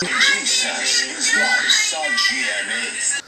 Jesus is life, GMA.